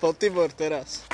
Po ty porteraz.